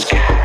sky.